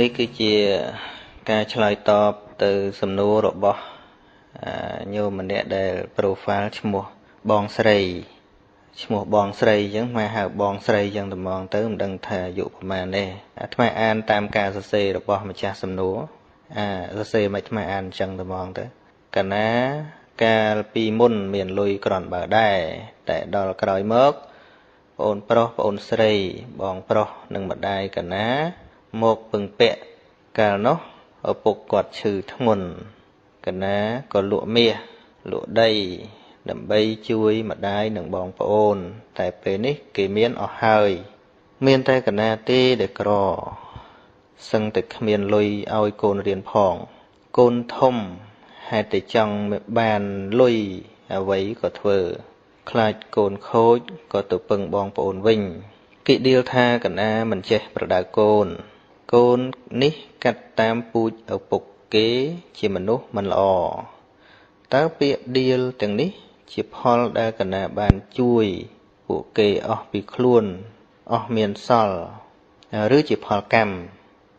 នេះគឺជាការឆ្លើយតបទៅសំណួររបស់ញោមម្នាក់ដែល profile ឈ្មោះបងស្រីឈ្មោះបងស្រីអញ្ចឹងមកហៅបងស្រីអញ្ចឹងត្មងទៅមិនដឹងថាអាយុប្រហែលទេអាថ្មអានតាមការសរសេររបស់ម្ចាស់សំណួរអាសរសេរមិនថ្មអានអញ្ចឹងត្មងទៅកាលណាកាលពីមុនមានលុយក្រន់បើដែរតែដល់ក្រោយមកប្អូនប្រុសប្អូនស្រី បងប្រុសនិងម្ដាយកណា មកពឹងពាក់កាលនោះឪពុកគាត់ឈឺធ្ងន់កណាក៏លក់មាសលក់ដី ដើម្បីជួយម្ដាយនិងបងប្អូន តែពេលនេះគេមានអស់ហើយ មានតែកណាទេដែលក្រសឹងតែគ្មានលុយឲ្យកូនរៀនផង កូនធំហេតុតែចង់បានលុយអ្វីក៏ធ្វើខ្លាចកូនខូចក៏ទៅពឹងបងប្អូនវិញគេដៀលថាកណាមិនចេះប្រដៅកូន កូននេះកាត់តាមពូជឪពុកគេជាមនុស្សមិនល្អតើពាក្យដៀលទាំងនេះ ជាផលដែលកណាបានជួយ ពួកគេអស់ពីខ្លួនអស់មានសល់ឬជាផលកម្ម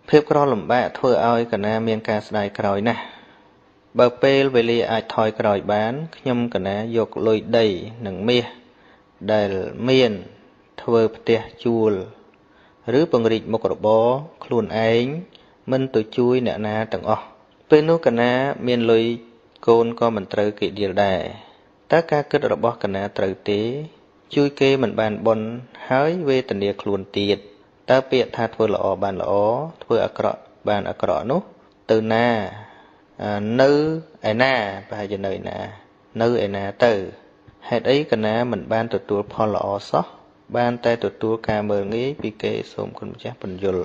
ភាពក្រលំបាកធ្វើឲ្យកណាមានការស្ដាយក្រោយណាស់បើពេលវេលាអាចថយក្រោយបាន ខ្ញុំកណាយកលុយដីនិងមាសដែលមានធ្វើផ្ទះជួល ឬពង្រីកមុខរបរខ្លួនឯងមិនទៅជួយអ្នកណាទាំងអស់ពេលនោះកណាមានលុយកូនក៏មិនត្រូវគេដៀលដែរតើការគិតរបស់កណាត្រូវទេ ជួយគេមិនបានបន់ហើយវេទនាខ្លួនទៀតតើពាក្យថាធ្វើល្អបានល្អធ្វើអាក្រក់បានអាក្រក់នោះទៅណានៅឯណាប្រហែលជានៅឯណា នៅឯណាទៅហេតុអីកណាមិនបានទទួលផលល្អសោះ បាន តែទទួលការមើលងាយពីគេសូមគុណម្ចាស់បញ្យល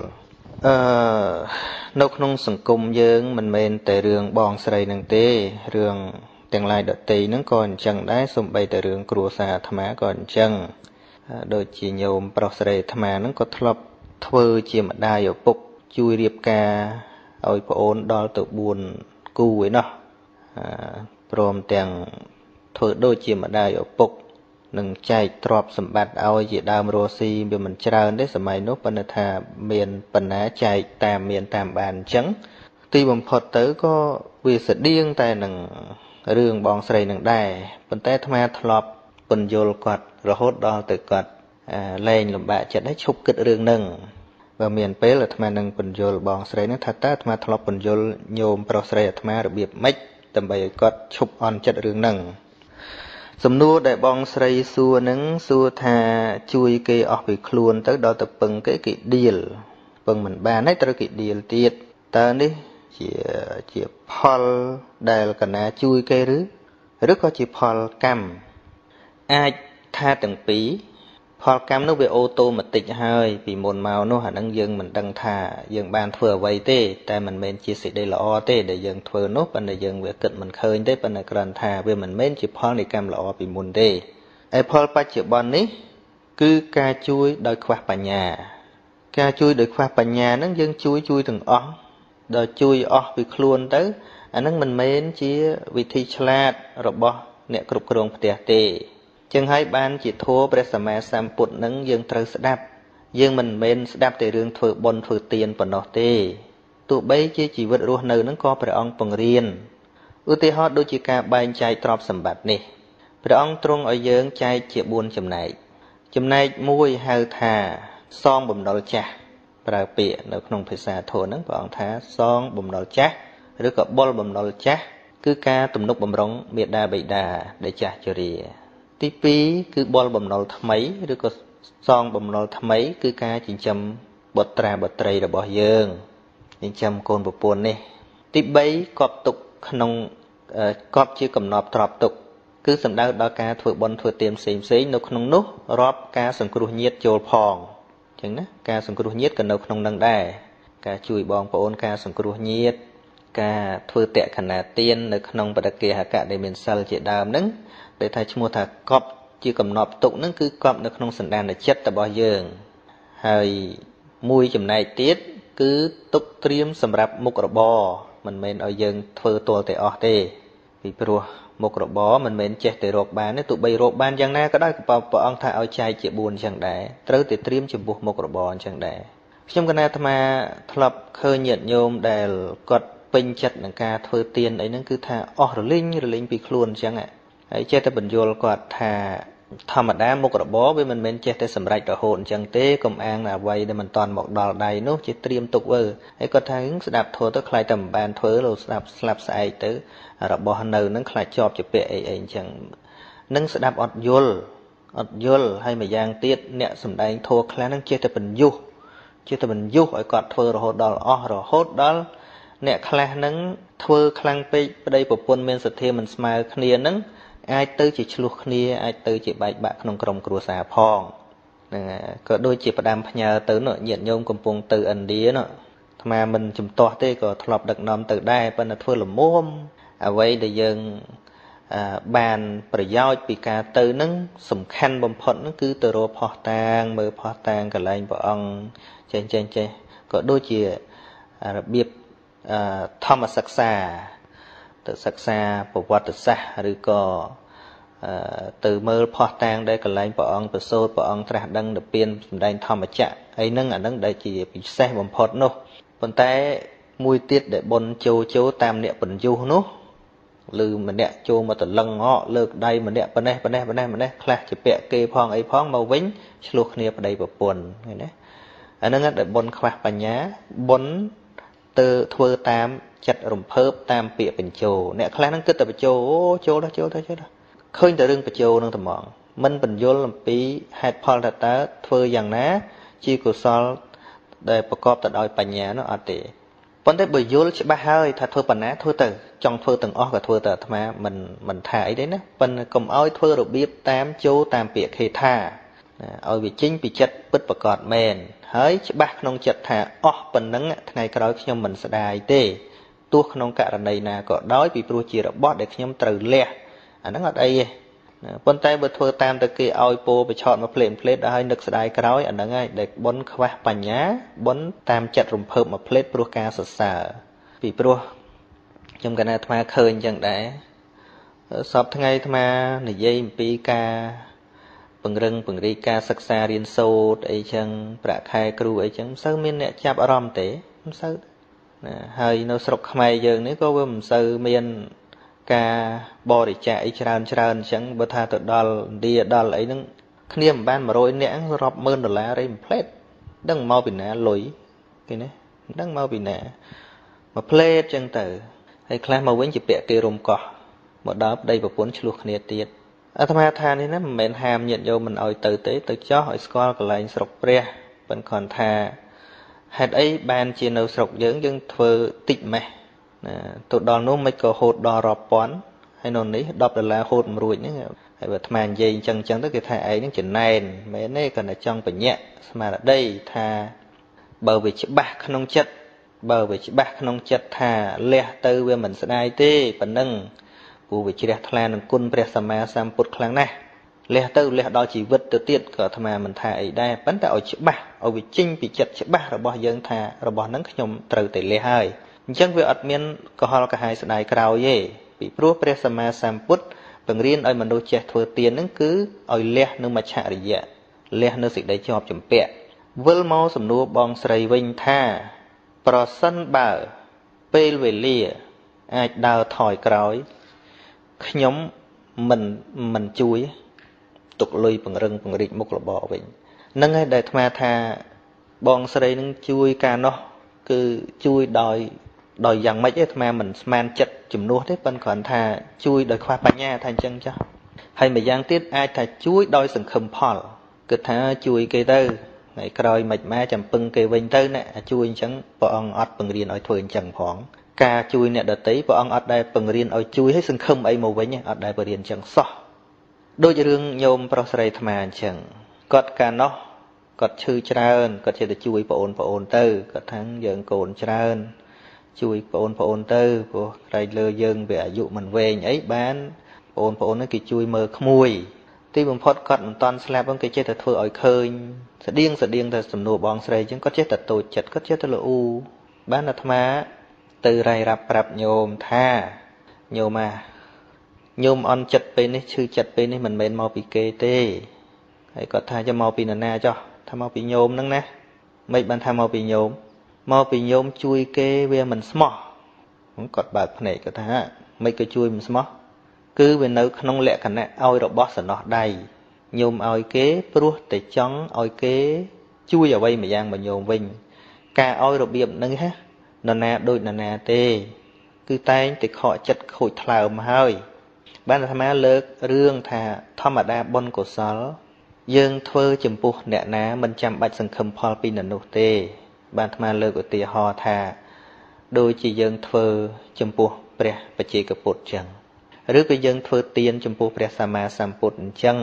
អឺនៅក្នុងសង្គមយើង មិនមែនតែរឿងបងស្រីនឹងទេរឿងទាំងឡាយដតីហ្នឹងក៏អញ្ចឹងដែរសំបីតែរឿងគ្រួសារអាត្មាក៏អញ្ចឹងដូចជាញោមប្រុសស្រីអាត្មាហ្នឹងក៏ធ្លាប់ធ្វើជាម្ដាយឪពុកជួយរៀបការឲ្យប្អូនដល់ទៅ4គូឯណោះព្រមទាំងធ្វើដូចជាម្ដាយឪពុក នឹងចែកទ្រព្យសម្បត្តិឲ្យជាដើមរស់ស៊ីវាមិនច្រើនទេសម័យនោះប៉ុន្តែថាមានបណ្ណាចែកតាមមានតាមបានអញ្ចឹងទីបំផុតទៅក៏វាស្តៀងតែនឹងរឿងបងស្រីនឹងដែរប៉ុន្តែអាត្មាធ្លាប់ពន្យល់គាត់រហូតដល់ទៅគាត់លែងលំបាកចិត្តហើយឈប់គិតរឿងនឹងបើមានពេលអាត្មានឹងពន្យល់បងស្រីនឹងថាតើអាត្មាធ្លាប់ពន្យល់ញោមប្រុសស្រីអាត្មារបៀបម៉េចដើម្បីឲ្យគាត់ឈប់អន់ចិត្តរឿងនឹង សំណួរដែលបងស្រីសួរនឹងសួរថាជួយគេអស់ពីខ្លួនទៅដល់ទៅពឹងគេគេដៀលពឹងមិនបានហើយត្រូវគេដៀលទៀតតើនេះជាជាផលដែលកណាជួយគេឬឬក៏ជាផលកម្មអាចថាទាំងពីរ ផលកម្មនោះវាអូតូម៉ាទិកហើយពីមុនមកនោះអានឹងយើងមិនដឹងថាយើងបានធ្វើអ្វីទេតែមិនមែនជាសេចក្តីល្អទេដែលយើងធ្វើនោះប៉ុន្តែយើងវាគិតមិនឃើញទេប៉ុន្តែគ្រាន់ថាវាមិនមែនជាផលនៃកម្មល្អពីមុនទេឯផលបច្ចុប្បន្ននេះ គឺការជួយដោយខ្វះបញ្ញា ការជួយដោយខ្វះបញ្ញាហ្នឹងយើងជួយជួយទាំងអស់ដល់ជួយអស់ពីខ្លួនទៅអានឹងមិនមែនជាវិធីឆ្លាតរបស់អ្នកគ្រប់គ្រងផ្ទះទេ ចឹងហើយបានជាធัวព្រះសម្មាសម្ពុទ្ធនឹងយើងត្រូវស្ដាប់ យើងមិនមែនស្ដាប់តែរឿងធ្វើបុណ្យធ្វើទានប៉ុណ្ណោះទេទោះបីជាជីវិតរស់នៅនឹងក៏ព្រះអង្គពង្រៀនឧទាហរណ៍ដូចជាការបែងចែកទ្រព្យសម្បត្តិនេះព្រះអង្គទ្រង់ឲ្យយើងចែកជា4ចំណែកចំណែកមួយហៅថាសងបំណុលចាស់ប្រើពាក្យនៅក្នុងភាសាធម៌ហ្នឹងព្រះអង្គថាសងបំណុលចាស់ឬក៏បុលបំណុលចាស់គឺការទំនុកបំរុងមេដាបិតាដែលចាស់ជរា ទី2គឺបុលបំណុលថ្មីឬក៏សងបំណុលថ្មី គឺការចិញ្ចឹមបុត្រាបុត្រីរបស់យើងចិញ្ចឹមកូនប្រពន្ធនេះ ទី3កប់ទុកក្នុងកប់ជាកំណប់ទ្របទុក គឺសំដៅដល់ការធ្វើបុណ្យធ្វើទានផ្សេងផ្សេងនៅក្នុងនោះរាប់ការសង្គ្រោះញាតចូលផងអញ្ចឹងណាការសង្គ្រោះញាតក៏នៅក្នុងនឹងដែរការជួយបងប្អូនការសង្គ្រោះញាត ការធ្វើតក្កណាទាននៅក្នុងបដគេហកៈដែលមានសិលជាដើមហ្នឹងដែលថាឈ្មោះថាកប់ជាកំណប់ទុកហ្នឹងគឺកប់នៅក្នុងសន្តានចិត្តរបស់យើង ហើយមួយចំណែកទៀតគឺទុកត្រៀមសម្រាប់មុខរបរមិនមែនឲ្យយើងធ្វើទាល់តែអស់ទេពីព្រោះមុខរបរមិនមែនចេះតែរកបានទេទោះបីរកបានយ៉ាងណាក៏ដោយក៏ព្រះអង្គថាឲ្យចែកជា4អញ្ចឹងដែរត្រូវតែត្រៀមចំពោះមុខរបរអញ្ចឹងដែរខ្ញុំកណាអាត្មាធ្លាប់ឃើញញាតិញោមដែលគាត់ ពេញចិត្តនឹងការធ្វើទានអីហ្នឹងគឺថាអស់រលីងរលីងពីខ្លួនអញ្ចឹងហើយចេះតែបញ្យល់គាត់ថាធម្មតាមុខរបរវាមិនមែនចេះតែសម្រេចរហូតអញ្ចឹងទេកុំអាងអ្វីដែលមិនតាន់មកដល់ដៃនោះជាត្រៀមទុកវើហើយគាត់ថាស្ដាប់ធัวទៅខ្លាចតែមិនបានធ្វើលោស្ដាប់ស្លាប់ស្អែកទៅ របស់នៅនឹងខ្លាចជាប់ជាពាក់អីអីអញ្ចឹងនឹងស្ដាប់អត់យល់អត់យល់ហើយម្យ៉ាងទៀតអ្នកសំដែងធัวខ្លះនឹងចេះតែបញ្យុះចេះតែបញ្យុះឲ្យគាត់ធ្វើរហូតដល់អស់រហូតដល់ អ្នកខ្លះនឹងធ្វើខ្លាំងពេកប្តីប្រពន្ធមានសទ្ធាមិនស្មើគ្នានឹងអាចទៅជាឆ្លោះគ្នាអាចទៅជាបែកបាក់ក្នុងក្រុមគ្រួសារផងហ្នឹងក៏ដូចជាផ្ដាំផ្ញើទៅនោះញាតិញោមកំពុងទៅឥណ្ឌានោះអាត្មាមិនជំទាស់ទេក៏ធ្លាប់ដឹកនាំទៅដែរប៉ុន្តែធ្វើលមុំអ្វីដែលយើងបានប្រយោជន៍ពីការទៅនឹងសំខាន់បំផុតហ្នឹងគឺទៅរកផោះតាងមើលផោះតាងកន្លែងព្រះអង្គចេះចេះចេះក៏ដូចជារបៀប ធម្មសិក្សា ទៅសិក្សាប្រវត្តិសាស្ត្រឬក៏ទៅមើលផោះតាងដែលកន្លែងព្រះអង្គប្រសូតព្រះអង្គត្រាស់ដឹងទៅពៀនសម្ដែងធម្មចក្រហើយនឹងអានឹងដែលជាពិសេសបំផុតនោះប៉ុន្តែមួយទៀតដែលបនចូលចូលតាមអ្នកបញ្យុះនោះឬម្នាក់ចូលមកតលឹងអកលើកដៃម្នាក់ប៉ណេះប៉ណេះប៉ណេះប៉ណេះខ្លះជាពាក់គេផងអីផងមកវិញឆ្លោះគ្នាប្តីប្រពន្ធឃើញទេអាហ្នឹងដែលបនខ្វះបញ្ញាបន ទៅធ្វើតាមចិត្តរំភើបតាមពាក្យបញ្ចោអ្នកខ្លះហ្នឹងគិតតែបញ្ចោអូចូលទៅចូលទៅចូលទៅឃើញតែរឿងបញ្ចោនឹងតែហ្មងមិនបញ្យល់អំពីហេតុផលថាតើធ្វើយ៉ាងណា ជាកុសល ដែលប្រកបទៅដោយបញ្ញានោះអត់ទេប៉ុន្តែបើយល់ច្បាស់ហើយថាធ្វើបណ្ណាធ្វើទៅចង់ធ្វើទាំងអស់ក៏ធ្វើទៅអាត្មាមិនមិនថាអីទេណាប៉ុន្តែកុំឲ្យធ្វើរបៀបតាមចូលតាមពាក្យខេថា ឲ្យវាចេញពីចិត្តពិតប្រកបមែនហើយច្បាស់ក្នុងចិត្តថាអស់ប៉ុណ្ណឹងថ្ងៃក្រោយខ្ញុំមិនស្ដាយទេទោះក្នុងករណីណាក៏ដោយពីព្រោះជារបស់ដែលខ្ញុំត្រូវលះអាហ្នឹងអត់អីទេប៉ុន្តែបើធ្វើតាមទៅគេឲ្យពោបឆោតមកផ្លេតផ្លេតដល់ឲ្យនឹកស្ដាយក្រោយអាហ្នឹងហើយដែលបុនខ្វះបញ្ញាបុនតាមចិត្តរំភើបមកផ្លេតព្រោះការសរសើរពីព្រោះខ្ញុំកណាអាត្មាឃើញអញ្ចឹងដែរសពថ្ងៃអាត្មានិយាយអំពីការ ពង្រឹងពង្រីកការសិក្សារៀនសូត្រអីចឹងប្រាក់ខែគ្រូអីចឹងមិនសូវមានអ្នកចាប់អារម្មណ៍ទេមិនសូវណាហើយនៅស្រុកខ្មែរយើងនេះក៏វាមិនសូវមានការបរិច្ចាគអីច្រើនច្រើនអញ្ចឹងបើថាទៅដល់ឥណ្ឌាដល់អីហ្នឹងគ្នាមិនបាន100នាក់រាប់ម៉ឺនដុល្លារអីមួយផ្លេតដឹងមកពីណាលុយគេណាដឹងមកពីណាមួយផ្លេតអញ្ចឹងទៅហើយខ្លះមកវិញជាពាក់គេរុំកោះមកដល់ប្តីប្រពន្ធឆ្លោះគ្នាទៀត អាត្មាថានេះណាមិនមែនហាមញាតិយោមមិនអោយទៅទេទៅចោះឲ្យស្គាល់កន្លែងស្រុកព្រះប៉ុន្តែគាត់ថាហេតុអីបានជានៅស្រុកយើងយើងធ្វើតិចម៉េះណាទៅដល់នោះមិនក៏ហូតដល់រាប់ពាន់ហើយនៅនេះ10ដុល្លារហូតមិនរួចហ្នឹងហើយបើអាត្មានិយាយអញ្ចឹងអញ្ចឹងទៅគេថាឯងហ្នឹងចំណែនមែនទេគាត់តែចង់បញ្ញាក់ស្មារតីថាបើវាច្បាស់ក្នុងចិត្តបើវាច្បាស់ក្នុងចិត្តថាលះទៅវាមិនស្ដាយទេប៉ណ្ណឹង ព្រោះវាជ្រះថ្លានឹងគុណព្រះសម្មាសម្ពុទ្ធខ្លាំងណាស់លះទៅលះដល់ជីវិតទៅទៀតក៏អាត្មាមិនថាអីដែរប៉ុន្តែឲ្យច្បាស់ឲ្យវាចេញពីចិត្តច្បាស់របស់យើងថារបស់ហ្នឹងខ្ញុំត្រូវតែលះហើយអញ្ចឹងវាអត់មានកុហលកាហាយស្ដាយក្រោយទេពីព្រោះព្រះសម្មាសម្ពុទ្ធបង្រៀនឲ្យមនុស្សចេះធ្វើទានហ្នឹងគឺឲ្យលះនៅមច្ឆរិយៈលះនៅសេចក្តីជាប់ចម្ពាក់វិលមកសំណួរបងស្រីវិញថា ប្រសិនបើពេលវេលា អាចដើរថយក្រោយ ខ្ញុំមិនមិនជួយទុកលុយពង្រឹងពង្រីកមុខរបរវិញនឹងហើយដែលអាត្មាថាបងស្រីនឹងជួយការនោះគឺជួយដោយដោយយ៉ាងម៉េចទេអាត្មាមិនស្មានចិត្តជំនួសទេប៉ុន្តែគ្រាន់ថាជួយដោយខ្វះបញ្ញាថាអញ្ចឹងចាស់ហើយម្យ៉ាងទៀតអាចថាជួយដោយសង្ឃឹមផលគិតថាជួយគេទៅថ្ងៃក្រោយមិនម៉ែចាំពឹងគេវិញទៅណាជួយអញ្ចឹងព្រះអង្គអត់បង្រៀនឲ្យធ្វើអញ្ចឹងផង ការជួយអ្នកដតីព្រះអង្គអត់ដែលបង្រៀនឲ្យជួយឲ្យសង្ឃឹមអីមកវិញអត់ដែលបង្រៀនអញ្ចឹងសោះដូចរឿងញោមប្រុសស្រីអាត្មាអញ្ចឹងគាត់កាលនោះគាត់ឈឺច្រើនគាត់ចេះតែជួយបងអូនបងអូនទៅគាត់ថាយើងកូនច្រើនជួយបងប្អូនទៅព្រោះក្រែងលើយើងវាអាយុមិនវែងអីបានបងប្អូននេះគេជួយមើលក្មួយទីបំផុតគាត់មិនតន់ស្លាប់ហ្នឹងគេចេះតែធ្វើឲ្យឃើញស្តៀងស្តៀងតែសំណួរបងស្រីអញ្ចឹងគាត់ចេះតែតូចចិត្តគាត់ចេះតែល្អូបានអាត្មា ទៅរាយរាប់ប្រាប់ញោមថាញោមអាញោមអន់ចិត្តពេលនេះឈឺចិត្តពេលនេះមិនមែនមកពីគេទេហើយគាត់ថាចាំមកពីនរណាចោះថាមកពីញោមហ្នឹងណាមិនបានថាមកពីញោមមកពីញោមជួយគេវាមិនស្មោះគាត់បើកភ្នែកគាត់ថាមិនក៏ជួយមិនស្មោះគឺវានៅក្នុងលក្ខណៈឲ្យរបស់សំណោះដៃញោមឲ្យគេព្រោះតែចង់ឲ្យគេ ជួយអ្វីម្យ៉ាងមកញោមវិញ ការឲ្យរបៀបហ្នឹងហ៎ នរណាដូចនរណាទេ គឺតែងតែខកចិត្តខូចថ្លើមហើយ បានអាត្មាលើករឿងថាធម្មតាបុណ្យកុសល យើងធ្វើចំពោះអ្នកណាមិនចាំបាច់សង្ឃឹមផលពីនរនោះទេ បានអាត្មាលើកឧទាហរណ៍ថាដូចជាយើងធ្វើចំពោះព្រះបជាកពុទ្ធចឹងឬក៏យើងធ្វើទានចំពោះព្រះសម្មាសម្ពុទ្ធអញ្ចឹង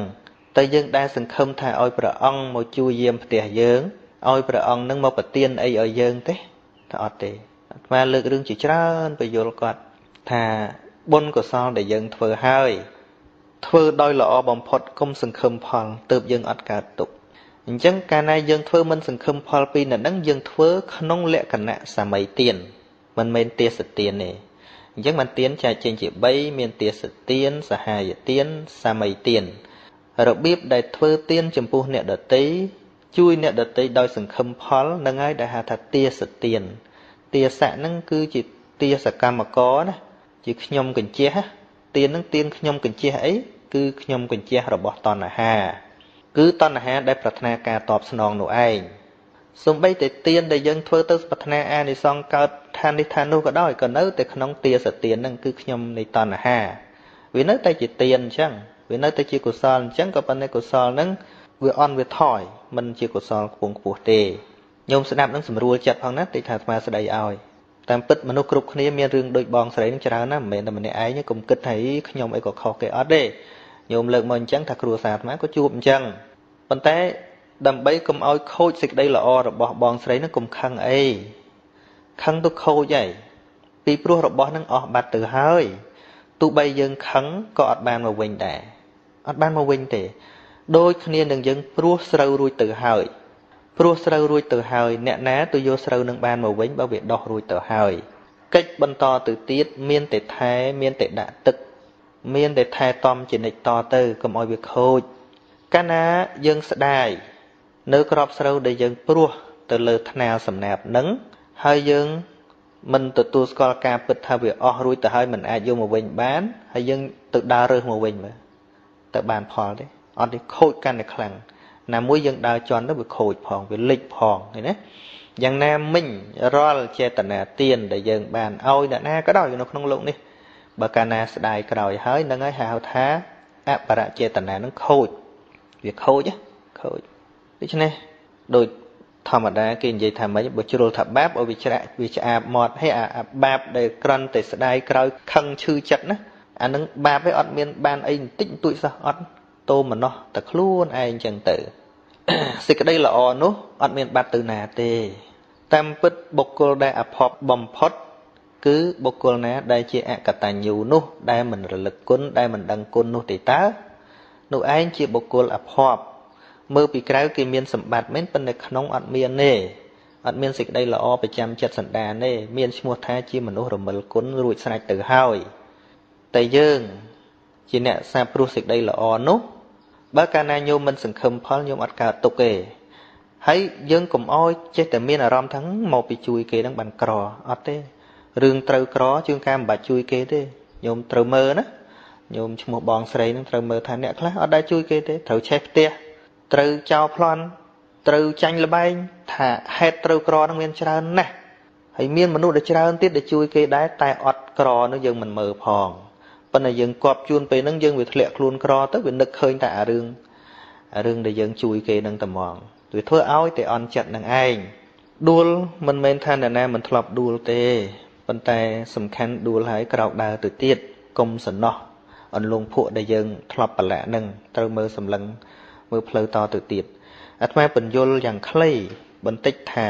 តែយើងដែលសង្ឃឹមថាឲ្យព្រះអង្គមកជួយយាមផ្ទះយើងឲ្យព្រះអង្គនឹងមកប្រទានអីឲ្យយើងទេ ថាអត់ទេអាត្មាលើករឿងជាច្រើនបញ្យល់គាត់ថាបុណ្យកុសលដែលយើងធ្វើហើយធ្វើដោយល្អបំផុតកុំសង្ឃឹមផលទើបយើងអត់កើតទុកអញ្ចឹងកាលណាយើងធ្វើមិនសង្ឃឹមផលពីនៅនឹងយើងធ្វើក្នុងលក្ខណៈសម័យទានមិនមែនទេសទានទេអញ្ចឹងបានទានចែកចេញជា3មានទេសទានសហាយទានសម័យទានរបៀបដែលធ្វើទានចំពោះអ្នកដតីជួយអ្នកដតីដោយសង្ឃឹមផលនឹងហើយដែលហៅថាទាសទាន ទាសៈហ្នឹងគឺជាទាសកម្មករណាជាខ្ញុំកញ្ជះទានហ្នឹងទានខ្ញុំកញ្ជះអីគឺខ្ញុំកញ្ជះរបស់តណ្ហា គឺតណ្ហាដែលប្រាថ្នាការតបស្នងនោះឯងសំបីតែទានដែលយើងធ្វើទៅប្រាថ្នាអានិសង្សកើតឋាននេះឋាននោះក៏ដោយក៏នៅតែក្នុងទាសទានហ្នឹងគឺខ្ញុំនៃតណ្ហា វានៅតែជាទានអញ្ចឹងវានៅតែជាកុសលអញ្ចឹងក៏ប៉ុន្តែកុសលហ្នឹងវាអន់វាថយមិនជាកុសលខ្ពង់ខ្ពស់ទេ ញោមស្ដាប់នឹងស្រួលចិត្តផងណាតិចថាអាត្មាស្ដីឲ្យតាមពិតមនុស្សគ្រប់គ្នាមានរឿងដូចបងស្រីនឹងច្រើនណាស់មិនមែនតែម្នាក់ឯងកុំគិតថាខ្ញុំអីក៏ខុសគេអត់ទេញោមលើកមកអញ្ចឹងថាគ្រួសារអាត្មាក៏ជួបអញ្ចឹងប៉ុន្តែដើម្បីកុំឲ្យខូចសេចក្តីល្អរបស់បងស្រីនឹងកុំខឹងអីខឹងទៅខូចហើយពីព្រោះរបស់នឹងអស់បាត់ទៅហើយទោះបីយើងខឹងក៏អត់បានមកវិញដែរអត់បានមកវិញទេ ដូចគ្នានឹងយើងព្រោះស្រូវរួចទៅហើយ ព្រោះស្រូវរួចទៅហើយអ្នកណាទៅយកស្រូវនឹងបានមកវិញបើវាដោះរួចទៅហើយកិច្ចបន្តទៅទៀតមានតែថែមានតែដាក់ទឹក មានតែថែតំចនិចតទៅកុំឲ្យវាខូចកាលណាយើងស្ដាយនៅក្របស្រូវដែលយើងព្រោះទៅលើថ្នាលសំណាបនឹងហើយយើងមិនទទួលស្គាល់ការពិតថាវាអស់រួចទៅហើយមិនអាចយកមកវិញបានហើយយើងទៅដើររើសមកវិញមើលទៅបានផលទេអត់ទេខូចកាន់តែខ្លាំង ណាមួយយើងដើរជន់ទៅវាខូចផងវាលិចផងឃើញណាយ៉ាងណាមិញរាល់ចេតនាទានដែលយើងបានឲ្យអ្នកណាក៏ដោយនៅក្នុងលោកនេះបើកាលណាស្ដាយក្រោយហើយនឹងហើយហៅថាអបរចេតនានឹងខូចវាខូចខូចដូច្នេះដោយធម្មតាគេនិយាយថាម៉េចបើជ្រុលថាបាបឲ្យវាច្រាក់វាឆ្អាបមាត់ហើយអាបាបដែលក្រន់តែស្ដាយក្រោយខឹងឈឺចិត្តណាអានឹងបាបឯងអត់មានបានអីបន្តិចបន្តួចសោះអត់ តោមនោះតែខ្លួនឯងចឹងទៅសេចក្តីល្អនោះអត់មានបាត់ទៅណាទេ តាមពិតបុគ្គលដែលអភ័ព្វបំផុត គឺបុគ្គលណា ដែលជាអកតញ្ញូនោះ ដែលមិនរលឹកគុណដែលមិនដឹងគុណនោះទេតើនោះឯងជាបុគ្គលអភ័ព្វមើលពីក្រៅគេមានសម្បត្តិមែនប៉ុន្តែក្នុងអត់មានទេអត់មានសេចក្តីល្អប្រចាំចិត្តសន្តានទេមានឈ្មោះថាជាមនុស្សរមិលគុណរួចស្រេចទៅហើយតែយើង ជាអ្នកសាព្រោះសេចក្តីល្អនោះ បើកាលណាញោមមិនសង្ឃឹមផលញោមអត់កើតទុកទេហើយយើងកុំអោយចេះតែមានអារម្មណ៍ថាមកពីជួយគេនឹងបានក្រអត់ទេរឿងត្រូវក្រជាងការមិនបាច់ជួយគេទេញោមត្រូវមើលណាញោមឈ្មោះបងស្រីនឹងត្រូវមើលថាអ្នកខ្លះអត់ដែលជួយគេទេត្រូវឆេះផ្ទះត្រូវចោលប្លន់ត្រូវចាញ់លបែងថាហេតុត្រូវក្រនឹងមានច្រើនណាស់ហើយមានមនុស្សដែលច្រើនទៀតដែលជួយគេដែរតែអត់ក្រនោះយើងមិនមើលផង ប៉ុន្តែយើងគប់ជួនពេលហ្នឹងយើងវាធ្លាក់ខ្លួនក្រទៅវានឹកឃើញតែអារឿងអារឿងដែលយើងជួយគេនឹងតែហ្មងវាធ្វើឲ្យតែអន់ចិត្តនឹងឯងដួលមិនមែនថាអ្នកណាមិនធ្លាប់ដួលទេប៉ុន្តែសំខាន់ដួលហើយក្រោកដើរទៅទៀតកុំសំណោះអន្លង់ភក់ដែលយើងធ្លាប់ប្រឡាក់នឹងត្រូវមើលសម្លឹងមើលផ្លូវតទៅទៀតអាត្មាបញ្យលយ៉ាងខ្លីបន្តិចថា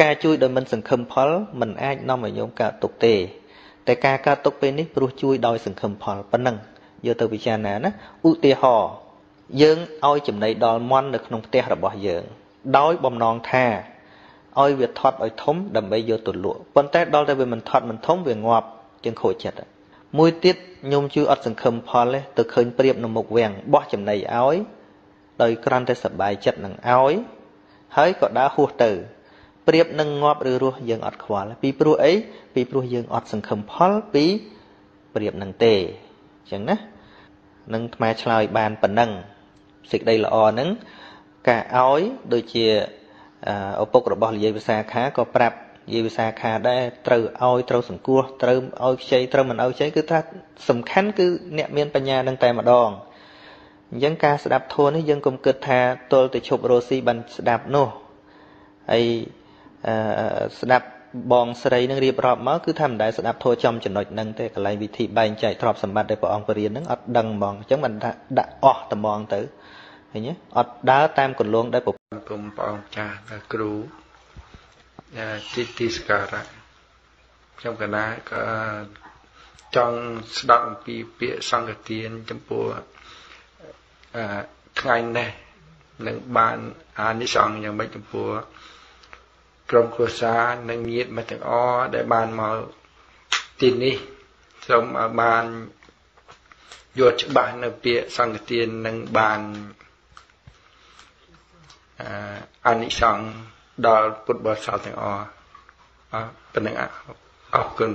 ការជួយដោយមិនសង្ឃឹមផលមិនអាចនាំឲ្យញោមកើតទុកទេ តែការកើតទុកពេលនេះព្រោះជួយដោយសង្ឃឹមផលប៉ុណ្ណឹងយកទៅពិចារណាណាឧទាហរណ៍យើងឲ្យចំណីដល់មន់នៅក្នុងផ្ទះរបស់យើង ដោយបំណងថាឲ្យវាថត់ឲ្យធំដើម្បីយកទៅលក់ប៉ុន្តែដល់តែវាមិនថត់មិនធំវាងាប់ជាងខូចចិត្តមួយទៀតញោមជួយអត់សង្ឃឹមផលទេទៅឃើញព្រៀបនៅមុខវាំងបោះចំណីឲ្យដោយគ្រាន់តែសប្បាយចិត្តនឹងឲ្យហើយក៏ដើរហួសទៅ ប្រៀបនឹងងាប់ឬរស់យើងអត់ខ្វល់ពីព្រោះអីពីព្រោះយើងអត់សង្ឃឹមផលពីប្រៀបនឹងទេអញ្ចឹងណានឹងថ្មឆ្លើយបានប៉ុណ្ណឹងសេចក្តីល្អហ្នឹងការឲ្យដូចជាឪពុករបស់លាយវិសាខាក៏ប្រាប់យាយវិសាខាដែរត្រូវឲ្យត្រូវសង្គ្រោះត្រូវឲ្យខ្ចីត្រូវមិនឲ្យខ្ចីគឺថាសំខាន់គឺអ្នកមានបញ្ញានឹងតែម្ដងអញ្ចឹងការស្ដាប់ធម៌នេះយើងកុំគិតថាទល់តែឈប់រស់ស៊ីបានស្ដាប់នោះហើយ ស្ដាប់បងស្រីនឹងរៀបរាប់មកគឺថាមិនដែលស្ដាប់ធម៌ចំចំណុចហ្នឹងទេកន្លែងវិធីបែងចែកទ្រព្យសម្បត្តិដែលព្រះអង្គបរៀនហ្នឹងអត់ដឹងហ្មងអញ្ចឹងមិនថាដាក់អស់ត្មងទៅឃើញទេអត់ដើរតាមកន្លងដែលប្រគុំព្រះអង្គចាស់គ្រូទីទីសការៈខ្ញុំកណាក៏ចង់ស្ដាប់អំពីពាក្យសង្កទានចំពោះអឺថ្ងៃនេះនឹងបានអានិសង្ឃយ៉ាងម៉េចចំពោះ ក្រុមគ្រួសារនិងញាតិមិត្តទាំងអស់ដែលបានមកទីនេះសូមឲ្យបានយល់ច្បាស់នៅពាក្យសង្កទាននិងបានអានិសង្ឃដល់ពុទ្ធបរិស័ទទាំងអស់អរប៉ុណ្ណឹងអរគុណ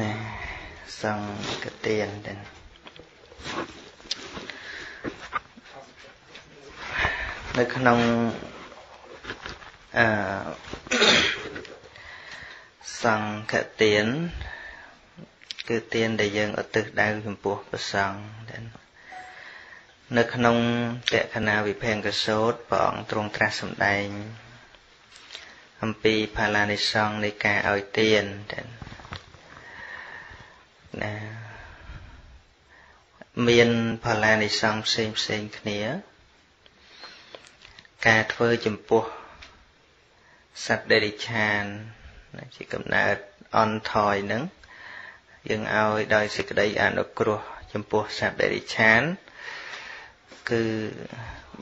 ណែសង្កទានទាំង នៅក្នុងអឺសង្ឃទានគឺទានដែលយើងឧទ្ទិសដៅចំពោះព្រះសង្ឃដែលនៅក្នុងតក្ខណាវិភេងកសោតព្រះអង្គទ្រង់ត្រាស់សម្ដែងអំពីផាឡានិសង្ឃនៃការឲ្យទានណាមានផាឡានិសង្ឃផ្សេងផ្សេងគ្នា ការធ្វើចំពោះសត្វដេរិឆានជាកំណើតអន់ថយនឹងយើងឲ្យដោយសេចក្តីអនុគ្រោះចំពោះសត្វដេរិឆាន គឺ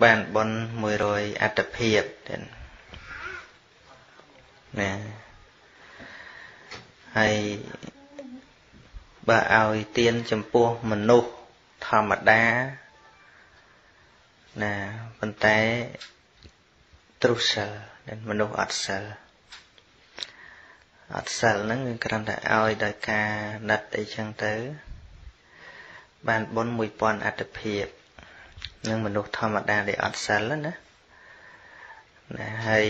បានបន100អត្តភាពទេណាហើយបើឲ្យទៀនចំពោះមនុស្សធម្មតាណាប៉ុន្តែ ទ្រុសិលមនុស្សអត់សិលអត់សិលហ្នឹងគឺគ្រាន់តែឲ្យដោយការណិតអីចឹងទៅ បានបុណ្យ1000អត្តភាពនឹងមនុស្សធម្មតាដែលអត់សិលណាណាហើយ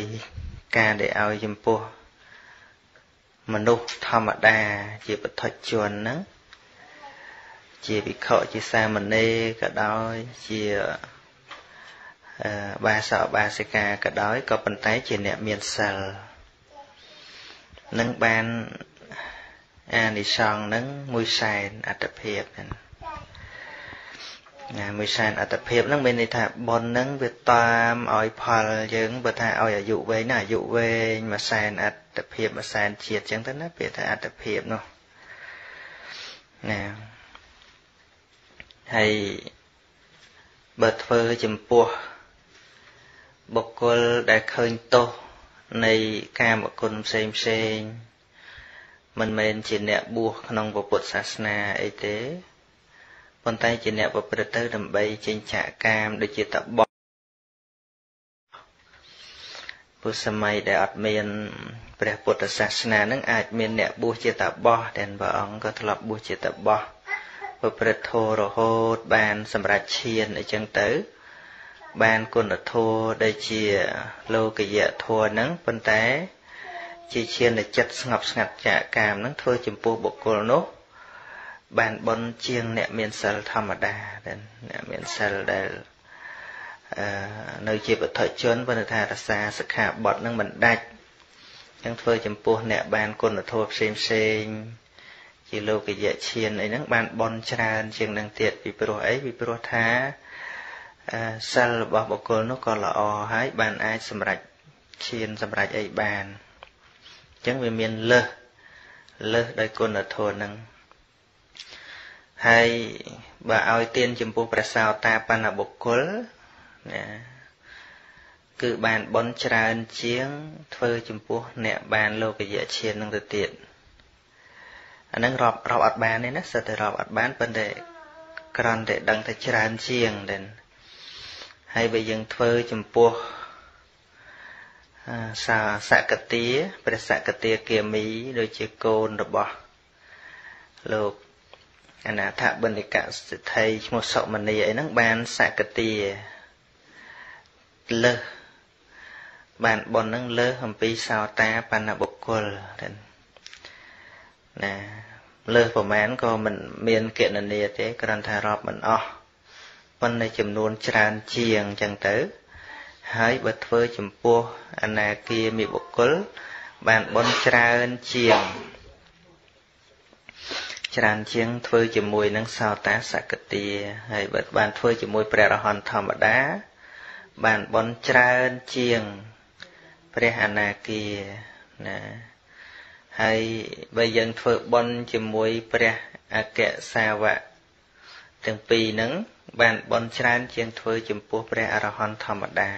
ការដែលឲ្យចំពោះមនុស្សធម្មតាជាបឋិជនហ្នឹងជាវិខជាសាមណេរក៏ដោយជា បាសកបាសិកាក៏ដោយក៏ប៉ុន្តែជាអ្នកមានសិលនឹងបានអានិសង្ឃនឹងមួយសែនអត្តភាពហ្នឹងណាមួយសែនអត្តភាពហ្នឹងមានន័យថាប៉ុនហ្នឹងវាតាមឲ្យផលយើងបើថាឲ្យអាយុវែងណាអាយុវែងមួយសែនអត្តភាពមួយសែនជាតិចឹងទៅណាពាក្យថាអត្តភាពនោះណាហើយបើធ្វើចំពោះ បុគ្គលដែលឃើញទោសនៃកាមគុណផ្សេងផ្សេងមិនមែនជាអ្នកបួសក្នុងពុទ្ធសាសនាអីទេប៉ុន្តែជាអ្នកប្រព្រឹត្តទៅដើម្បីចិញ្ចាកាមដូចជាតបោះពុទ្ធសម័យដែលអត់មានព្រះពុទ្ធសាសនានឹងអាចមានអ្នកបួសជាតបោះតែព្រះអង្គក៏ធ្លាប់បួសជាតបោះប្រព្រឹត្តធម៌រហូតបានសម្រេចឈានអីចឹងទៅ បានគុណធម៌ដែលជាលោកយៈធម៌ហ្នឹងប៉ុន្តែ ជាឈានចិត្តស្ងប់ស្ងាត់ចាកកាមហ្នឹងធ្វើចំពោះបុគ្គលនោះ បានបនជាងអ្នកមានសិលធម្មតាអ្នកមានសិលដែលអឺនៅជាពុទ្ធជនប៉ុន្តែថារសាសិក្ខាបទនឹងមិនដាច់ចឹងធ្វើចំពោះអ្នកបានគុណធម៌ផ្សេងផ្សេងជាលោកយៈឈានអីហ្នឹងបានបនច្រើនជាងនឹងទៀតពីព្រោះអីពីព្រោះថា សិលរបស់បុគ្គលនោះក៏ល្អហើយបានអាចសម្រេចឈានសម្រេចអីបានអញ្ចឹងវាមានលើសលើសដោយគុណធម៌ហ្នឹងហើយបើឲ្យទានចំពោះព្រះសោតាបណ្ណបុគ្គលណាគឺបានបន់ច្រើនជាង ធ្វើចំពោះអ្នកបានលោកយៈឈាននឹងទៅទៀតអានឹងរាប់រាប់អត់បានទេណាសិតតែរាប់អត់បានប៉ុន្តែក្រន់តែដឹងតែច្រើនជាងដែរ ហហើយបើយើងធ្វើចំពោះសាសកតាព្រះសកតាគាមីដូចជាកូនរបស់លោកអនាថបណ្ឌិកសិទ្ធិឈ្មោះសុមនីអីហ្នឹងបានសកតាលើសបានប៉ុនហ្នឹងលើសអំពីសោតាបណ្ណបុគ្គលណាលើសប្រមាណក៏មិនមានកណនីទេគ្រាន់តែរាប់មិនអស់ ប៉ុន្តែចំនួនច្រើនជាងអញ្ចឹងទៅ ហើយបើធ្វើចំពោះអនាគាមីបុគ្គល បានបនច្រើនជាង ច្រើនជាងធ្វើជាមួយនឹងសោតាសកតិហើយបើបានធ្វើជាមួយព្រះរហន្តធម្មតា បានបនច្រើនជាងព្រះអនាគាណាហើយបើយើងធ្វើបនជាមួយព្រះអគ្គសាវកទាំងពីរហ្នឹង បានបនច្រើនជាងធ្វើចំពោះព្រះអរហន្តធម្មតា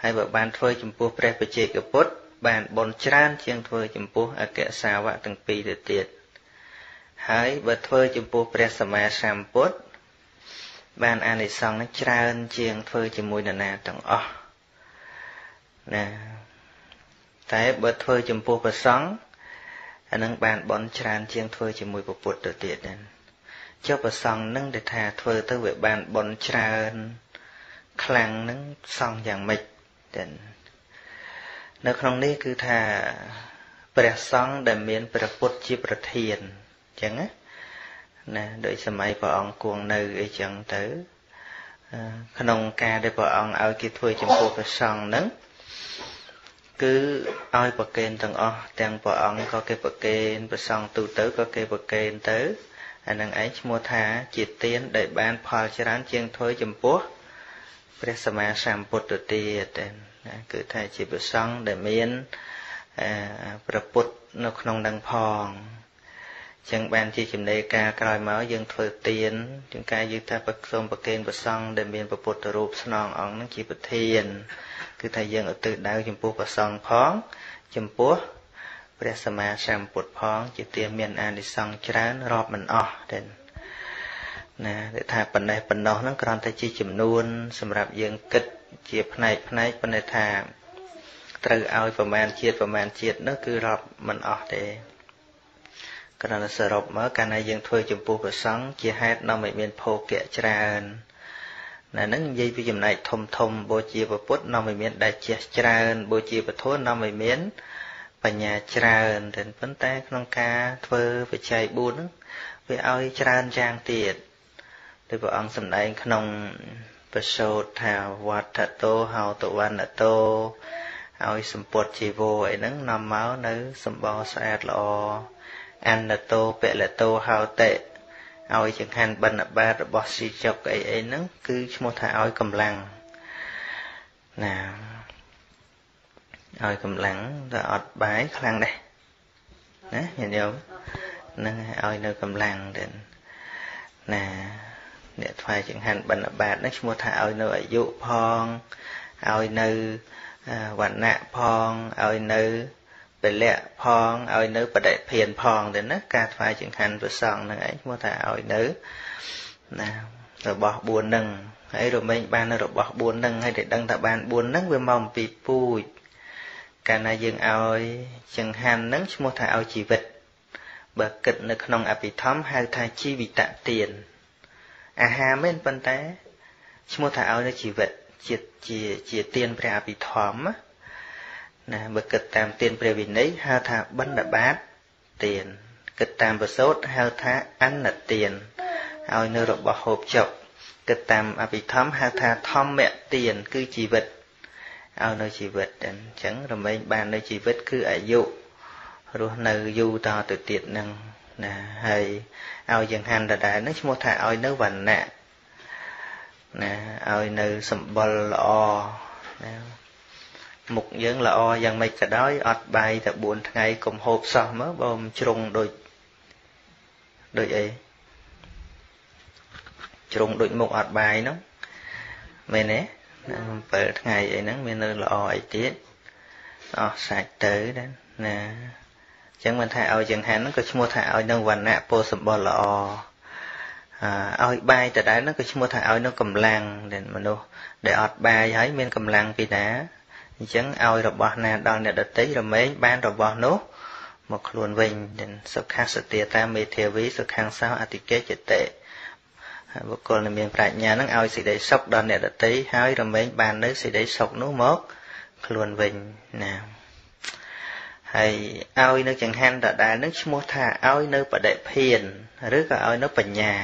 ហើយបើបានធ្វើចំពោះព្រះបជេកពុទ្ធបានបនច្រើនជាងធ្វើចំពោះអគ្គសាវកទាំងពីរទៅទៀតហើយបើធ្វើចំពោះព្រះសម្មាសម្ពុទ្ធបានអានិសង្សនឹងច្រើនជាងធ្វើជាមួយនរណាទាំងអស់ណាតែបើធ្វើចំពោះព្រះសង្ឃអានឹងបានបន់ច្រើនជាងធ្វើជាមួយពុទ្ធទៅទៀតណា ចុះព្រះសង្ឃនឹងដែលថាធ្វើទៅវាបានបន់ច្រើន ខ្លាំងនឹងសង្ឃយ៉ាងម៉េចទេនៅក្នុងនេះគឺថាព្រះសង្ឃដែលមានព្រះពុទ្ធជាប្រធានអញ្ចឹងណាណាដោយសម័យព្រះអង្គគង់នៅអីចឹងទៅក្នុងការដែលព្រះអង្គឲ្យគេធ្វើចំពោះព្រះសង្ឃហ្នឹងគឺឲ្យប្រកេនទាំងអស់ទាំងព្រះអង្គក៏គេប្រកេនប្រសងទូទៅក៏គេប្រកេនទៅ អានឹងឯងឈ្មោះថាជាទានដែលបានផលច្រើនជាងធ្វើចំពោះព្រះសម្មាសម្ពុទ្ធទៀតណាគឺថាជាប្រសងដែលមានប្រពុតនៅក្នុងនឹងផងចឹងបានជាចំណេការក្រោយមកយើងធ្វើទានជាងការយើងថាប្រសូមប្រកេនប្រសងដែលមានពុទ្ធរូបស្នងអង្គនឹងជាប្រធាន គឺថាយើងឧទ្ទិសដៅចំពោះព្រះសង្ឃផង ចំពោះ ព្រះសម្មាសម្ពុទ្ធផង ជាទានមានអានិសង្សច្រើនរាប់មិនអស់ទេណាដែលថាប៉ុណ្ណេះប៉ុណ្ណោះហ្នឹងគ្រាន់តែជាចំនួន សម្រាប់យើងគិតជាផ្នែកផ្នែកប៉ុន្តែថាត្រូវឲ្យប្រមាណជាតិប្រមាណជាតិនោះគឺរាប់មិនអស់ទេគ្រាន់តែសរុបមកកាលណាយើងធ្វើចំពោះព្រះសង្ឃជាហេតុនាំឲ្យមានភោគៈច្រើនណានឹងនិយាយពីចំណែកធំធំបូជាពុទ្ធនាំឲ្យមានដែលជះច្រើនបូជាពធនាំឲ្យមាន បញ្ញាច្រើនតែប៉ុន្តែក្នុងការធ្វើបច្ច័យ4ហ្នឹងវាឲ្យច្រើនយ៉ាងទៀតដោយព្រះអង្គសម្ដែងក្នុងបសោតថាវត្តតោហៅតវណ្ណតោឲ្យសម្ពុតជីវរអីហ្នឹងនាំមកនៅសម្បោស្អាតល្អអនតោពលតោហៅតេឲ្យចង្ហាន់បិណ្ឌបាតរបស់ស៊ីចុកអីអីហ្នឹងគឺឈ្មោះថាឲ្យកម្លាំងណា ឲ្យកម្លាំងតែអត់បាយខ្លាំងដែរណាញាតិញោមហ្នឹងឲ្យនៅកម្លាំងទៅណាអ្នកថ្វាយចង្ហាន់បិណ្ឌបាតហ្នឹងឈ្មោះថាឲ្យនៅអាយុផងឲ្យនៅវណ្ណៈផងឲ្យនៅពលៈផងឲ្យនៅបដិភានផងទៅណាការថ្វាយចង្ហាន់ប្រសងហ្នឹងឯងឈ្មោះថាឲ្យនៅណារបស់4ហ្នឹងហើយរមែងបានរបស់4ហ្នឹងហើយតែដឹងថាបាន4ហ្នឹងវាមកអំពីពូជ កាលណាយើងឲ្យចង្ហាន់ហ្នឹងឈ្មោះថាឲ្យជីវិត បើគិតនៅក្នុងអភិធម្មហៅថាជីវិតទានអាហារមែនប៉ុន្តែឈ្មោះថាឲ្យនៅជីវិតជាជាជាទានព្រះអភិធម្មណាណាបើគិតតាមទានព្រះវិន័យហៅថាបណ្ឌបាតទានគិតតាមប្រសូតហៅថាអនទានឲ្យនៅរបស់ហូបចុកគិតតាមអភិធម្មហៅថាធម្មទានគឺជីវិត ឲ្យនៅជីវិតអញ្ចឹងរមែងបាននៅជីវិតគឺអាយុរស់នៅយូរតទៅទៀតនឹងណាហើយឲ្យយ៉ាងហាន់ដដែលនឹងឈ្មោះថាឲ្យនៅវណ្ណៈណាឲ្យនៅសម្បុរល្អណាមុខយើងល្អយ៉ាងម៉េចក៏ដោយអត់បាយតែ4ថ្ងៃកុំហូបសោះមើលបើមិនជ្រុងដូចដូចអីជ្រុងដូចមុខអត់បាយហ្នឹងមែនទេ 7ថ្ងៃអីហ្នឹងមាននៅល្អអីទៀតអស់សាច់ទៅដែរណាអញ្ចឹងមិនថាឲ្យចង្ហាន់ហ្នឹងក៏ឈ្មោះថាឲ្យនឹងវណ្ណៈពោសម្បុរល្អហឲ្យបាយដដែលហ្នឹងក៏ឈ្មោះថាឲ្យនៅកម្លាំងដែលមនុស្សដែលអត់បាយហើយមានកម្លាំងពីណាអញ្ចឹងឲ្យរបស់ណាដល់អ្នកដតីរមែងបានរបស់នោះមកខ្លួនវិញសុខាសទាតាមេធាវីសុខាំងសោអតិកេចតិ បុគ្គលដែលមានប្រាជ្ញានឹងឲ្យសេចក្តីសុខដល់អ្នកដតីហើយរមែងបាននៅសេចក្តីសុខនោះមកខ្លួនវិញណាហើយឲ្យនៅចង្ហាន់ដដែលនឹងឈ្មោះថាឲ្យនៅបដិភានឬក៏ឲ្យនៅបញ្ញា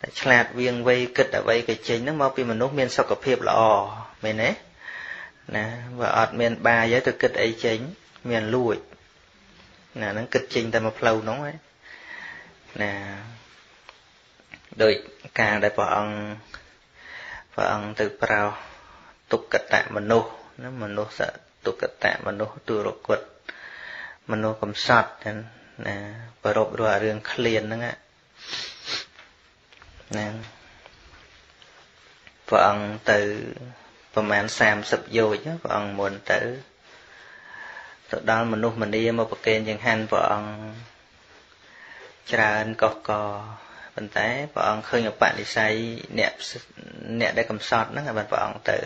តែឆ្លាតវៀងវៃគិតអ្វីក៏ចេញហ្នឹងមកពីមនុស្សមានសុខភាពល្អមែនទេណាបើអត់មានបាយទៅគិតអីចេញមានលួចណាហ្នឹងគិតចេញតែមួយផ្លូវហ្នឹងឯងណា ដោយការដែលព្រះអង្គព្រះអង្គទៅប្រោទុក្កតមនុស្សណាមនុស្សទុក្កតមនុស្សទុរគតមនុស្សកំសត់ណាប្ររពរករឿងឃ្លានហ្នឹងណាព្រះអង្គទៅប្រហែល30យោជព្រះអង្គមុនទៅទៅដល់មនុស្សម្នាមកប្រគេនចង្ហាន់ព្រះអង្គច្រើនកុះក ប៉ុន្តែព្រះអង្គឃើញអបនិស្ស័យអ្នកអ្នកដែលកំសត់ហ្នឹងបានព្រះអង្គទៅ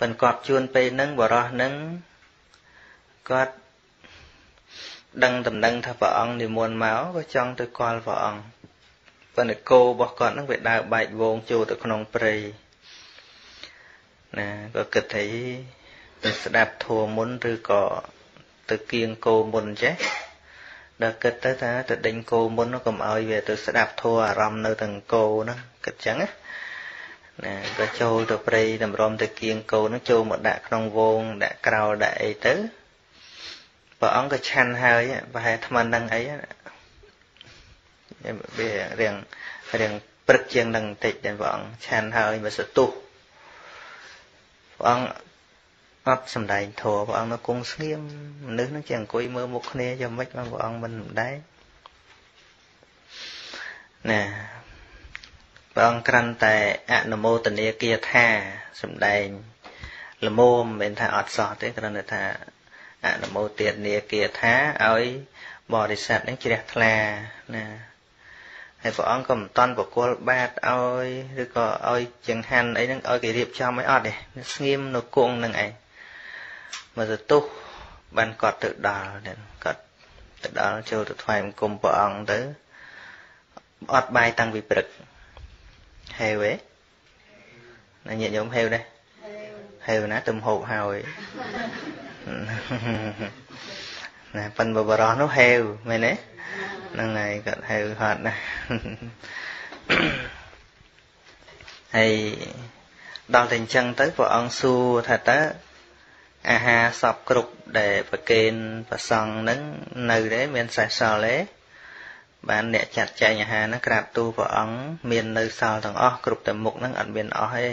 ប៉ុន្តែគាត់ជួនពេលហ្នឹងបរោះហ្នឹងគាត់ដឹងដំណឹងថាព្រះអង្គនិមន្តមកក៏ចង់ទៅគាល់ព្រះអង្គប៉ុន្តែគោរបស់គាត់ហ្នឹងវាដើរបែកវងចូលទៅក្នុងព្រៃណាក៏គិតថាទៅស្ដាប់ធัวមុនឬក៏ទៅគៀងគោមុនចេះ ដល់គិតទៅថាទៅដេញគោមុនកុំឲ្យវាទៅស្ដាប់ធัวអារម្មណ៍នៅទាំងគោហ្នឹងគិតចឹងណាណាក៏ចូលទៅព្រៃតម្រុំទៅគៀងគោហ្នឹងចូលមកដាក់ក្នុងវងដាក់ក្រោលដាក់អីទៅព្រះអង្គក៏ឆាន់ហើយប្រហែលថ្មនឹងអីវារៀងរៀងព្រឹកជាងនឹងបន្តិចដែរព្រះអង្គឆាន់ហើយមកសទុះព្រះអង្គ អត់សំដែងធម៌ព្រះអង្គនៅគង់ស្ងៀមមនុស្សនឹងជាអង្គុយមើលមុខគ្នាយ៉ាងម៉េចមកព្រះអង្គមិនសំដែងណាព្រះអង្គក្រាន់តែអនុមោទនាគាថាសំដែងលមមមិនថាអត់សោះទេគ្រាន់តែថាអនុមោទនាគាថាឲ្យបរិស័ទនឹងជ្រះថ្លាណាហើយព្រះអង្គក៏មិនតន់បកលបាតឲ្យឬក៏ឲ្យចង្ហាន់អីហ្នឹងឲ្យគេរៀបចំឲ្យអត់ទេស្ងៀមនៅគង់នឹងឯង មកទៅទុះបានគាត់ទៅដល់គាត់ទៅដល់ចូលទៅថ្វាយបង្គំព្រះអង្គទៅអត់បាយតាំងពីព្រឹកហេវទេណាញាតិញោមហេវដែរហេវណាទំហូបហើយណាប៉ិនបបរោះនោះហេវមែនទេហ្នឹងហើយគាត់ហេវហត់ណាហើយដល់តែអញ្ចឹងទៅព្រះអង្គសួរថាតើ អាហារសពគ្រប់ដែលប្រគេនប្រសង់នឹងនៅទេមានសេះសល់ទេបានអ្នកចាត់ចែងអាហារហ្នឹងក្រាបទូលព្រះអង្គមាននៅសល់ទាំងអស់គ្រប់តែមុខហ្នឹងអត់មានអស់ទេ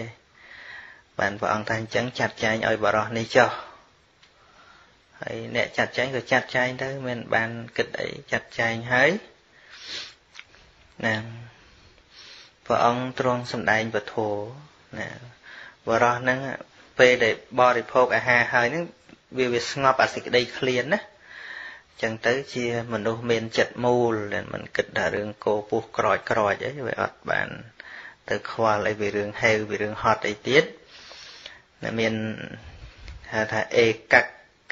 បានព្រះអង្គថាអញ្ចឹងចាត់ចែងឲ្យបរោះនេះចុះហើយអ្នកចាត់ចែងក៏ចាត់ចែងទៅមិនបានគិតអីចាត់ចែងហើយណាព្រះអង្គទ្រង់សម្ដែងពធណាបរោះហ្នឹង ពេលដែលបរិភោគអាហារហើយហ្នឹងវាវាស្ងប់អាសេចក្តីឃ្លានណាចឹងទៅជាមនុស្សមានចិត្តមូលដែលមិនគិតថារឿងគោពោះក្រោចក្រោចអីវាអត់បាន ទៅខ្វល់អីវារឿងហេវវារឿងហត់អីទៀតដែលមានហៅថាអេក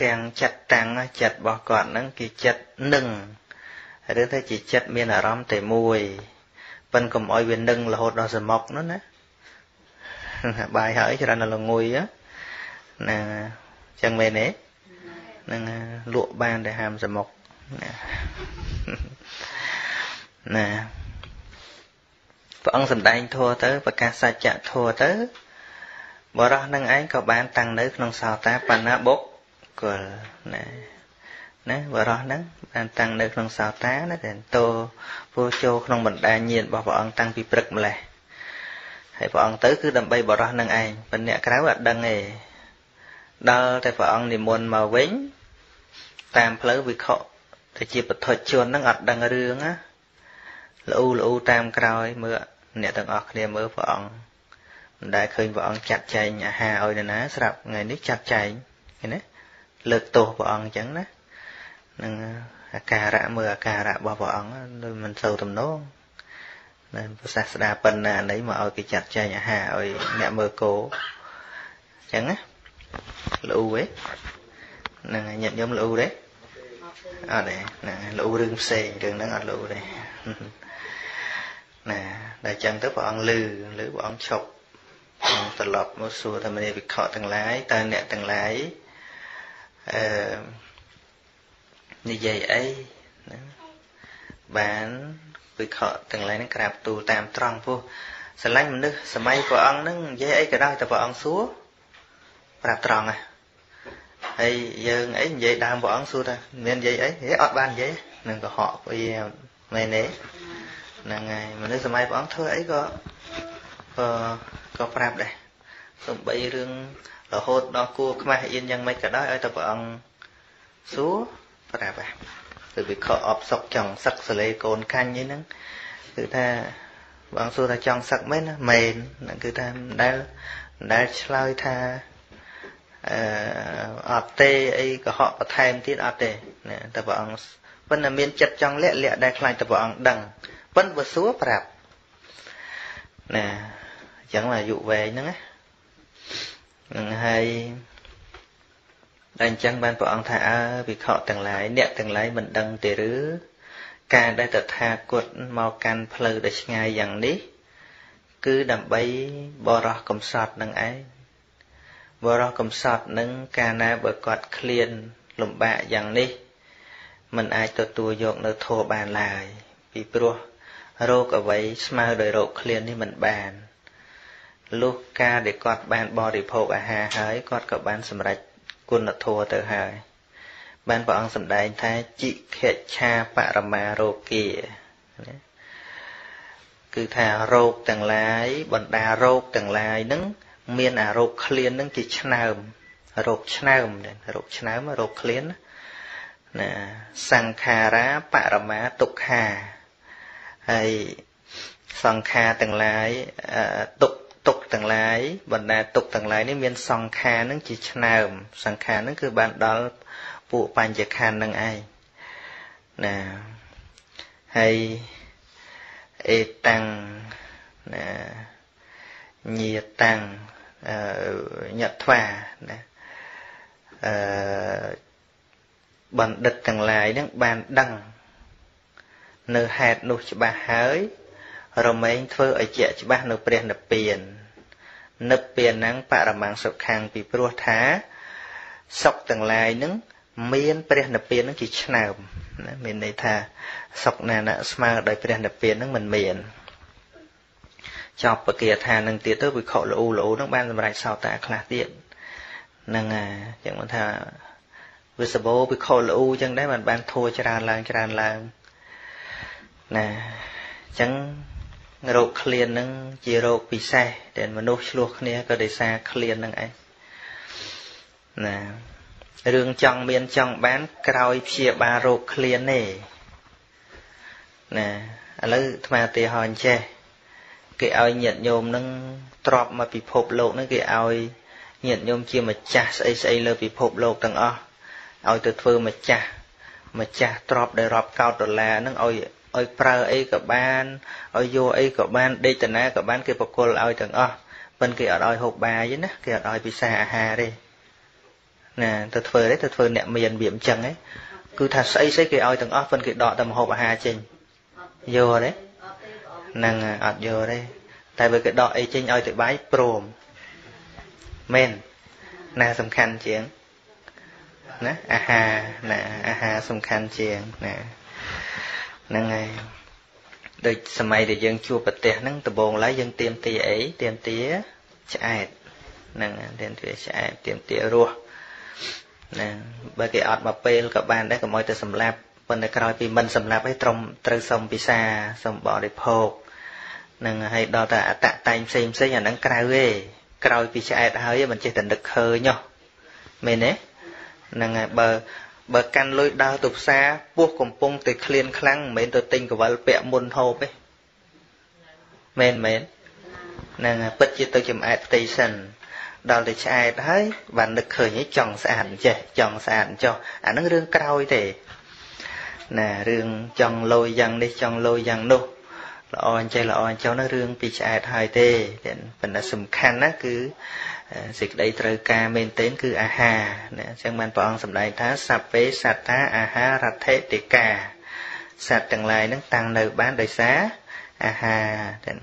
កាំងចិត្តតាំងចិត្តរបស់គាត់ហ្នឹងគេចិត្តនឹងឬថាជាចិត្តមានអារម្មណ៍តែមួយប៉ិនកុំអោយវានឹងរហូតដល់សមុកនោះណាបាយហើយច្រើនដល់ល្ងុ យណាចឹងមែនទេនឹងលក់បានតែហាមសមុកណាណាព្រះអង្គសម្ដែងធัวទៅ ប្រកាសសច្ចៈធัวទៅបរោះនឹងឯងក៏បាន តាំងនៅ ក្នុងសោតាបណ្ណាបុគ្គលណាណាបរោះហ្នឹងបានតាំងនៅក្នុងសោតាណាតែតោពោចូលក្នុងបណ្ដាញាណរបស់ព្រះអង្គតាំងពីព្រឹកម្លេះហើយព្រះអង្គទៅគឺដើម្បីបរោះនឹងឯងប៉ុន្តែអ្នកក្រៅអត់ដឹងទេ ដល់តែព្រះអង្គនិមន្តមកវិញ តាមផ្លូវវិខតែជាបឋិជនហ្នឹងអត់ដឹងរឿងណាល្អូល្អូតាមក្រោយមើលអ្នកទាំងអស់គ្នាមើលព្រះអង្គមិនដែលឃើញព្រះអង្គចាត់ចែងអាហារឲ្យនរណាស្រាប់ថ្ងៃនេះចាត់ចែងឃើញទេលើកទោសព្រះអង្គអញ្ចឹងណានឹងអាការៈមើលអាការៈរបស់ព្រះអង្គមិនសូវទំនងណាប្រសាស្ដាប៉ុណ្ណានេះមកឲ្យគេចាត់ចែងអាហារឲ្យអ្នកមើលគោអញ្ចឹងណា លូទេហ្នឹងញាតិញោមលូទេអត់ទេណាលូរឿងផ្សេងរឿងហ្នឹងអត់លូទេណាតែអញ្ចឹងទៅព្រះអង្គលឺលឺព្រះអង្គឈប់ត្រឡប់មកសួរថាមនីវិខទាំងឡាយតើអ្នកទាំងឡាយអឺនិយាយអីណាបានវិខទាំងឡាយហ្នឹងក្រាបទូលតាមត្រង់ពោះស្រឡាញ់មនុស្សសម័យព្រះអង្គហ្នឹងនិយាយអីក៏ដោយតែព្រះអង្គសួរ ប្រាប់ត្រង់ហ៎ហើយយើងអីនិយាយដើមព្រះអង្គសួរថាមាននិយាយអីហេអត់បាននិយាយនឹងកុហកវាមែនទេហ្នឹងហើយមនុស្សសម័យព្រះអង្គធ្វើអីក៏ក៏ក៏ប្រាប់ដែរសំបីរឿងរហូតដល់គួខ្មាស់អៀនយ៉ាងម៉េចក៏ដោយឲ្យតែព្រះអង្គសួរប្រាប់ដែរគឺវិខអបសុកចង់សឹកសលេកូនកាញ់អីហ្នឹងគឺថាបងសួរថាចង់សឹកមែនណាមែនហ្នឹងគឺថាមិនដែលមិនដែលឆ្លើយថា អឺអត់ទេអីកុហកបន្ថែមទៀតអត់ទេណាតែព្រះអង្គប៉ុន្តែមានចិត្តចង់លាក់លាក់ដែលខ្លាចតែព្រះអង្គដឹងប៉ុន្តែបើសួរប្រាប់ណាអញ្ចឹងអាយុវែងហ្នឹងណានឹងហើយតែអញ្ចឹងបានព្រះអង្គថាអើវិខទាំងឡាយអ្នកទាំងឡាយមិនដឹងទេឬការដែលតថាគតមកកាន់ផ្លូវដ៏ឆ្ងាយយ៉ាងនេះ គឺដើម្បីបរោះកំសត់នឹងឯង បរោះកំសត់នឹងកាលណាបើគាត់ឃ្លានលំបាកយ៉ាងនេះมันអាចទទួលយកនៅធัวបានឡើយពីព្រោះរោគអ្វីស្មើដោយរោគឃ្លាននេះมันបានលុះការដែលគាត់បានបរិភោគអាហារហើយគាត់ក៏បានសម្រេចគុណធម៌ទៅហើយបានព្រះអង្គសម្ដែងថាจิខិច្ឆាបរមារោគាគឺថារោគទាំងឡាយបណ្ដារោគទាំងឡាយហ្នឹង មានអារោគឃ្លានហ្នឹងជាឆ្នើមរោគឆ្នើមរោគឆ្នើមរោគឃ្លានណាសង្ខារាបរមាទុក្ខាហើយសង្ខារទាំងឡាយទុក្ខទុកទាំងឡាយបណ្ដាទុកទាំងឡាយនេះមានសង្ខារនឹងជាឆ្នើមសង្ខារនឹងគឺបានដល់ពួកបញ្ញខណ្ឌនឹងឯងណាហើយអេតាំងណាញាតាំងអឺ ញត្វាណាអឺបណ្ឌិតទាំងឡាយនឹងបានដឹងនៅហេតុនោះច្បាស់ហើយរមែងធ្វើឲ្យជាក់ច្បាស់នៅព្រះនិព្វាននិព្វានហ្នឹងបរមង្គសុខាំងពីព្រោះថាសុខទាំងឡាយហ្នឹងមានព្រះនិព្វានហ្នឹងជាឆ្នើមណាមានន័យថាសុខណាណាស្មើដោយព្រះនិព្វានហ្នឹងមិនមាន ចប់ពគាថានឹងទៀតទៅវិខលូលូហ្នឹងបានសម្រេចសោតាខ្លះទៀតហ្នឹងហើយចឹងមិនថាវិសបោវិខលូចឹងដែរបានបានធัวច្រើនឡើងច្រើនឡើងណាចឹងរោគឃ្លាននឹងជារោគពិសេសដែលមនុស្សឆ្លោះគ្នាក៏ដោយសារឃ្លាននឹងឯងណារឿងចង់មានចង់បានក្រោយព្យាបាលរោគឃ្លានទេណាឥឡូវអាត្មាទីហោអញ្ចេះ គេឲ្យញាតិញោមនឹងទ្របមកពិភពលោកនឹងគេឲ្យញាតិញោមជាម្ចាស់ស្អីស្អីលើពិភពលោកទាំងអស់ឲ្យទៅធ្វើម្ចាស់ម្ចាស់ទ្របដែលរាប់កោតដុល្លារនឹងឲ្យឲ្យប្រើអីក៏បានឲ្យយកអីក៏បានដេកតាណាក៏បានគេបកគលឲ្យទាំងអស់ប៉ិនគេអត់ឲ្យហូបបាយទេណាគេអត់ឲ្យពិសាអាហារទេណាទៅធ្វើទេទៅធ្វើអ្នកមានវាអញ្ចឹងឯងគឺថាស្អីស្អីគេឲ្យទាំងអស់ប៉ិនគេដកតែមហូបអាហារចេញយកទេហ្នឹងអត់យកទេតែបើគេដកអីចេញឲ្យទៅបាយព្រមមែនណាសំខាន់ជាងណាអាហារណាអាហារសំខាន់ជាងណាហ្នឹងហើយដូចសម័យដែលយើងជួបប្រទេសហ្នឹងដំបូងឡើយយើងទៀមទាអីទៀមទាឆ្អែតហ្នឹងទៀមទាឆ្អែតទៀមទារស់ណាបើគេអត់មកពេលក៏បានដែរកុំឲ្យទៅសម្លាប់ ប៉ុន្តែក្រោយពីមិនសម្លាប់ឲ្យត្រឹមត្រូវសុំពិសាសុំបរិភោគនឹងឲ្យដល់តែអតតែងផ្សេងផ្សេងអាហ្នឹងក្រៅទេក្រោយពីឆ្អែតហើយមិនចេះតែនឹកឃើញហ៎មែនទេហ្នឹងហើយបើបើកាន់លុយដើរទៅផ្សារពោះកំពុងតែឃ្លានខ្លាំងមិនមែនទៅទិញកវលពាក់មុនហូបទេមែនមែនហ្នឹងពិតជាទៅចំអែតផ្ទៃសិនដល់ទៅឆ្អែតហើយបាននឹកឃើញឯងចង់ស្អាតអញ្ចេះចង់ស្អាតអញ្ចោះអាហ្នឹងរឿងក្រោយទេ ណារឿងចង់លយយ៉ាងនេះចង់លយយ៉ាងនោះល្អអញ្ចេះល្អអញ្ចឹងនោះរឿងពីឆ្អែតហើយទេប៉ុន្តែសំខាន់ណាគឺសេចក្តីត្រូវការមែនទែនគឺអាហារណាអញ្ចឹងបានព្រះអង្គសម្ដែងថាសัพពេសត្តាអាហារថេតិកាសត្វទាំងឡាយនឹងតាំងនៅបានដោយសារអាហារទាំង